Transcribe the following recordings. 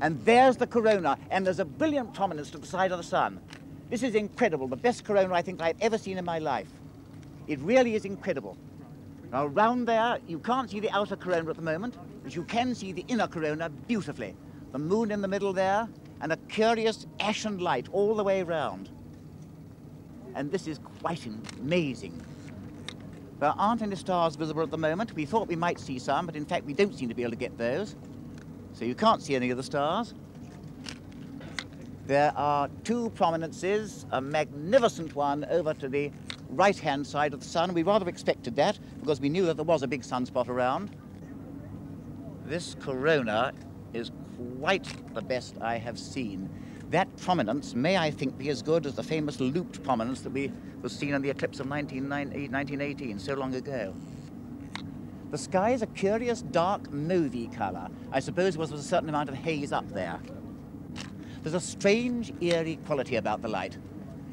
And there's the corona, and there's a brilliant prominence to the side of the sun. This is incredible, the best corona I think I've ever seen in my life. It really is incredible. Now, round there, you can't see the outer corona at the moment, but you can see the inner corona beautifully. The moon in the middle there, and a curious ashen light all the way round. And this is quite amazing. There aren't any stars visible at the moment. We thought we might see some, but in fact we don't seem to be able to get those. So you can't see any of the stars. There are two prominences, a magnificent one over to the right-hand side of the sun. We rather expected that because we knew that there was a big sunspot around. This corona is quite the best I have seen. That prominence may, I think, be as good as the famous looped prominence that we was seen in the eclipse of 1918, so long ago. The sky is a curious dark mauvey colour. I suppose there was a certain amount of haze up there. There's a strange, eerie quality about the light.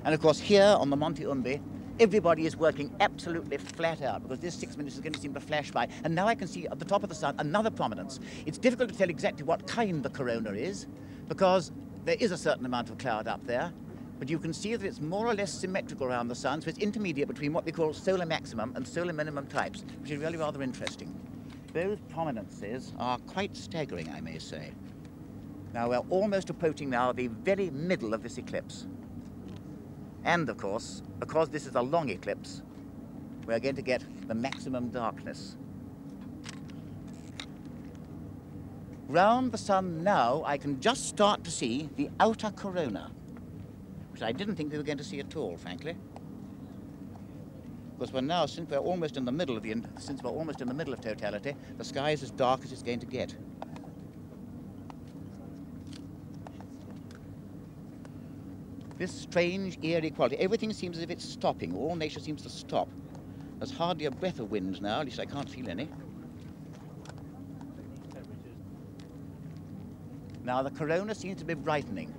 And of course, here on the Monte Umbe, everybody is working absolutely flat out because this six minutes is going to seem to flash by. And now I can see at the top of the sun another prominence. It's difficult to tell exactly what kind the corona is because there is a certain amount of cloud up there, but you can see that it's more or less symmetrical around the sun, so it's intermediate between what we call solar maximum and solar minimum types, which is really rather interesting. Those prominences are quite staggering, I may say. Now, we're almost approaching now the very middle of this eclipse. And, of course, because this is a long eclipse, we're going to get the maximum darkness. Round the sun now, I can just start to see the outer corona, which I didn't think we were going to see at all, frankly. Because we're now, since we're almost in the middle of the, since we're almost in the middle of totality, the sky is as dark as it's going to get. This strange, eerie quality. Everything seems as if it's stopping. All nature seems to stop. There's hardly a breath of wind now, at least I can't feel any. Now the corona seems to be brightening.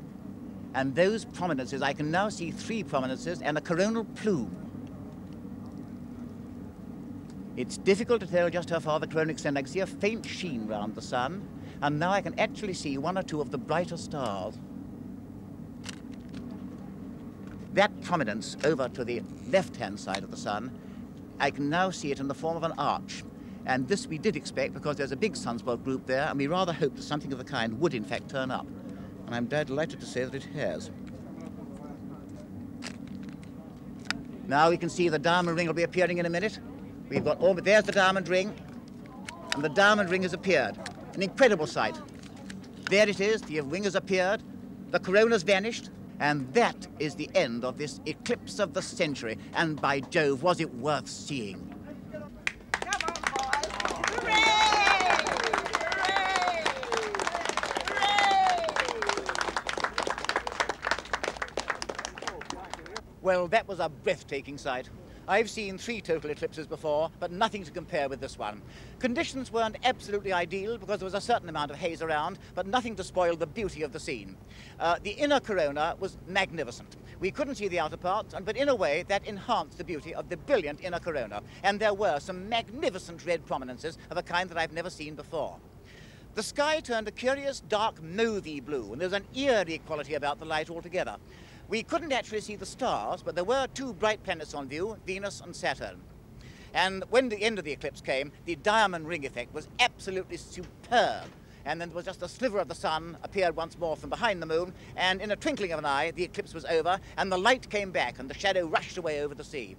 And those prominences, I can now see three prominences and a coronal plume. It's difficult to tell just how far the corona extends. I can see a faint sheen round the sun, and now I can actually see one or two of the brighter stars. That prominence over to the left-hand side of the sun, I can now see it in the form of an arch. And this we did expect because there's a big sunspot group there, and we rather hoped that something of the kind would in fact turn up. And I'm delighted to say that it has. Now we can see the diamond ring will be appearing in a minute. We've got all, there's the diamond ring, and the diamond ring has appeared. An incredible sight. There it is, the ring has appeared, the corona's vanished, and that is the end of this eclipse of the century. And by Jove, was it worth seeing? Well, that was a breathtaking sight. I've seen three total eclipses before, but nothing to compare with this one. Conditions weren't absolutely ideal because there was a certain amount of haze around, but nothing to spoil the beauty of the scene. Uh, the inner corona was magnificent. We couldn't see the outer parts, but in a way that enhanced the beauty of the brilliant inner corona. And there were some magnificent red prominences of a kind that I've never seen before. The sky turned a curious dark mauvey blue, and there was an eerie quality about the light altogether. We couldn't actually see the stars, but there were two bright planets on view, Venus and Saturn. And when the end of the eclipse came, the diamond ring effect was absolutely superb. And then there was just a sliver of the sun appeared once more from behind the moon, and in a twinkling of an eye, the eclipse was over, and the light came back, and the shadow rushed away over the sea.